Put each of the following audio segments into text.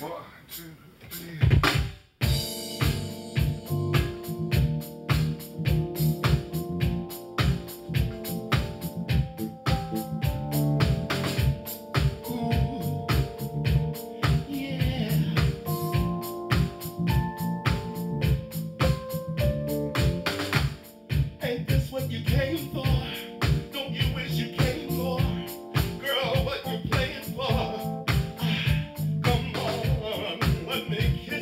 One, two, three. would make you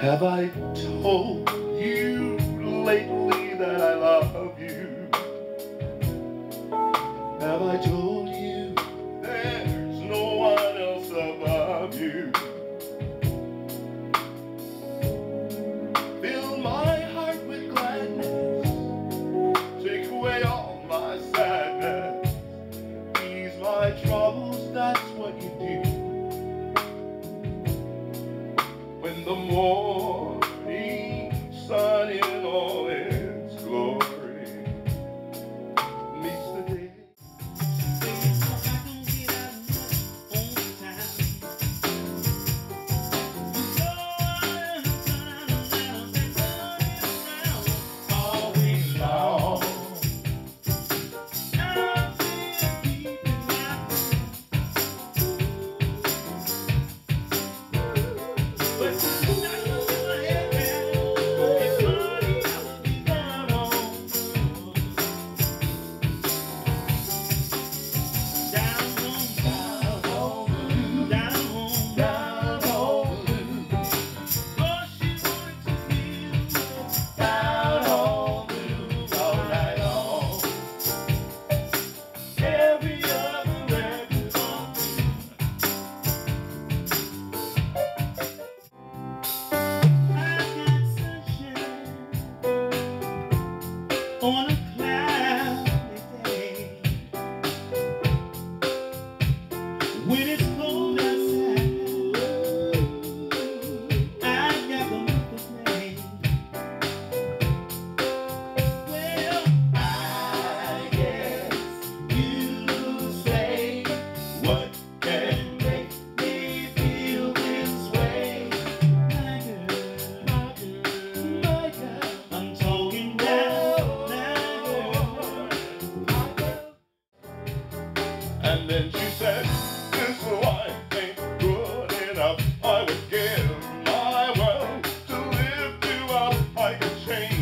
Have I told you lately that I love you? Have I told you there's no one else above you? Oh. wanna play. And then she said, this life ain't good enough. I would give my world to live you up. I could change.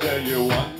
Tell you one